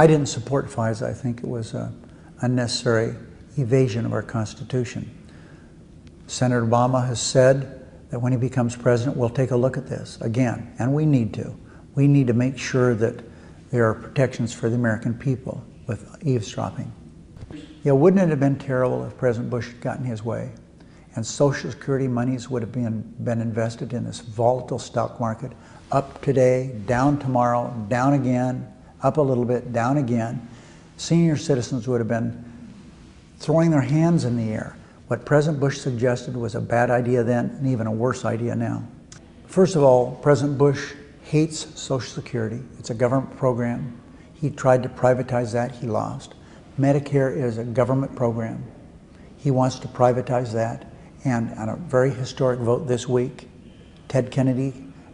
I didn't support FISA. I think it was an unnecessary evasion of our Constitution. Senator Obama has said that when he becomes president, we'll take a look at this again, and we need to. We need to make sure that there are protections for the American people with eavesdropping. Yeah, wouldn't it have been terrible if President Bush had gotten his way and Social Security monies would have been, been invested in this volatile stock market, up today, down tomorrow, down again, up a little bit, down again. Senior citizens would have been throwing their hands in the air. What President Bush suggested was a bad idea then and even a worse idea now. First of all, President Bush hates Social Security. It's a government program. He tried to privatize that, he lost. Medicare is a government program. He wants to privatize that. And on a very historic vote this week, Ted Kennedy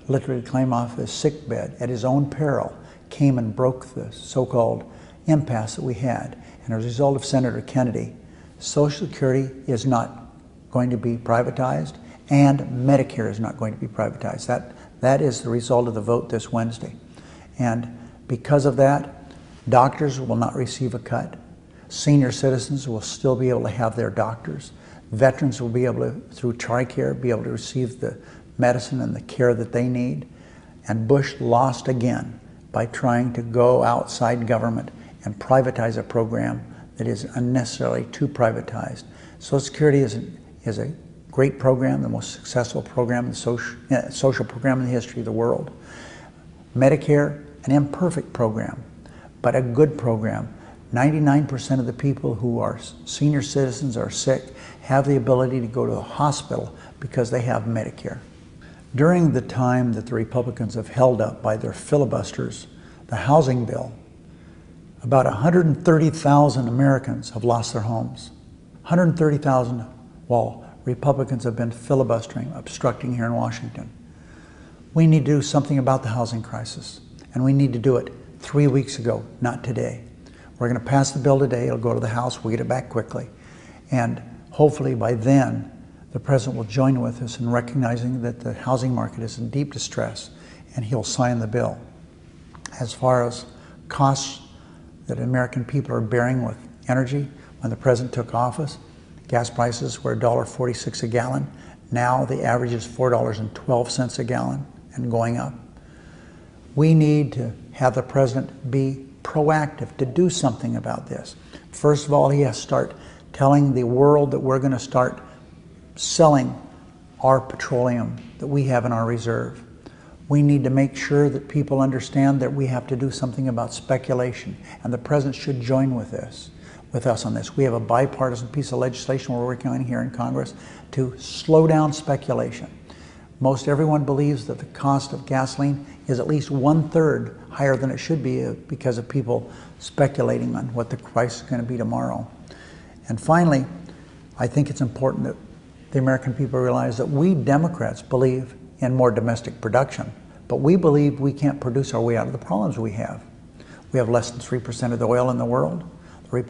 literally came off his sick bed at his own peril, came and broke the so-called impasse that we had. And as a result of Senator Kennedy, Social Security is not going to be privatized and Medicare is not going to be privatized. That, that is the result of the vote this Wednesday. And because of that, doctors will not receive a cut. Senior citizens will still be able to have their doctors. Veterans will be able to, through TRICARE, be able to receive the medicine and the care that they need. And Bush lost again by trying to go outside government and privatize a program that is unnecessarily too privatized. Social Security is, is a great program, the most successful program, social, uh, social program in the history of the world. Medicare, an imperfect program, but a good program 99% of the people who are senior citizens are sick have the ability to go to the hospital because they have Medicare. During the time that the Republicans have held up by their filibusters the housing bill, about 130,000 Americans have lost their homes. 130,000 while Republicans have been filibustering, obstructing here in Washington. We need to do something about the housing crisis, and we need to do it three weeks ago, not today. We're going to pass the bill today. It'll go to the House. We'll get it back quickly. And hopefully by then, the President will join with us in recognizing that the housing market is in deep distress and he'll sign the bill. As far as costs that American people are bearing with energy, when the President took office, gas prices were $1.46 a gallon. Now the average is $4.12 a gallon and going up. We need to have the President be proactive to do something about this. First of all, he has to start telling the world that we're going to start selling our petroleum that we have in our reserve. We need to make sure that people understand that we have to do something about speculation, and the president should join with this, with us on this. We have a bipartisan piece of legislation we're working on here in Congress to slow down speculation. Most everyone believes that the cost of gasoline is at least one third higher than it should be uh, because of people speculating on what the price is going to be tomorrow. And finally, I think it's important that the American people realize that we Democrats believe in more domestic production, but we believe we can't produce our way out of the problems we have. We have less than 3% of the oil in the world. The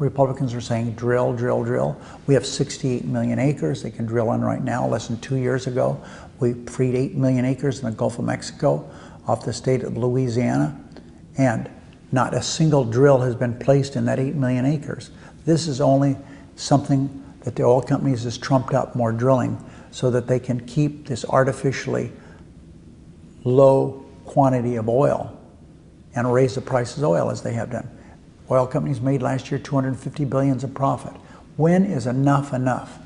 Republicans, are saying drill, drill, drill. We have 68 million acres they can drill on right now. Less than two years ago, we freed 8 million acres in the Gulf of Mexico off the state of Louisiana, and not a single drill has been placed in that 8 million acres. This is only something that the oil companies has trumped up more drilling so that they can keep this artificially low quantity of oil and raise the prices of oil as they have done. Oil companies made last year 250 billions of profit. When is enough enough?